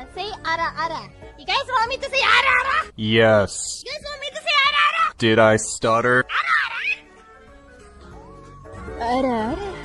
Uh, say ara ara. You guys want me to say ara ara? Yes. You guys want me to say ara ara? Did I stutter? Ara ara.